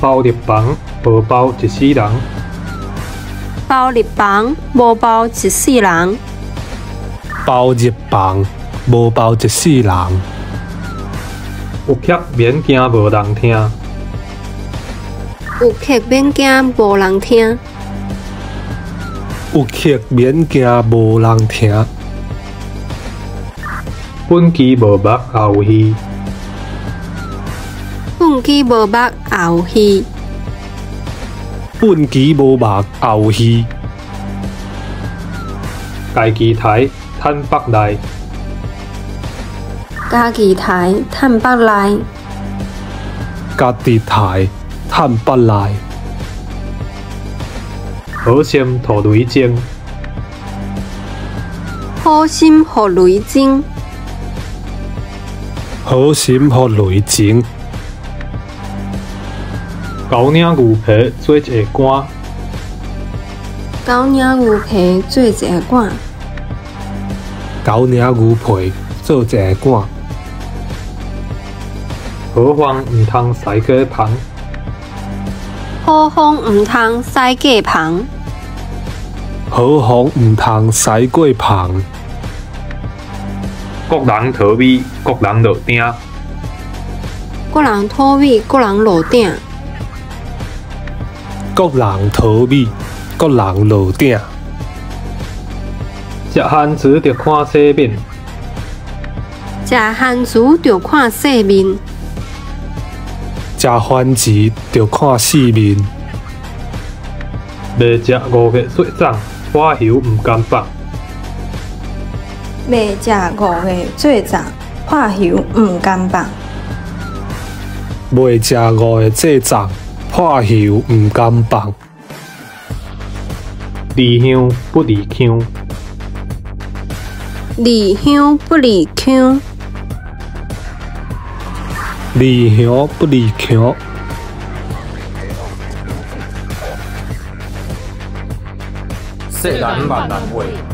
包入房，无包一世人。包入房，无包一世人。包入房，无包一世人。有客免惊无人听。有客免惊无人听。有客免惊无人听。Quân kỳ bờ bạc ảo hi Quân kỳ bờ bạc ảo hi Quân kỳ bờ bạc ảo hi Cái kỳ thái thân bắc đại Cá kỳ thái thân bắc lại Cá kỳ thái thân bắc lại Hồ xiêm thổ đối chiêng. Hồ xiêm thổ đối chiêng. 好心互雷精。狗领牛皮做一个官。狗领牛皮做一个官。狗领牛皮做一个官。好风唔通驶过旁。好风唔通驶过旁。好风唔通驶过旁。各人讨米，各人落鼎。各人讨米，各人落鼎。各人讨米，各人落鼎。食番薯着看洗面。食番薯着看洗面。食番薯着看四面。未食五月雪粽，花油毋甘放。未食五月做粽，花油毋甘放。未食五月做粽，花油毋甘放。离乡不离乡。离乡不离乡。离乡不离乡。世人万难话。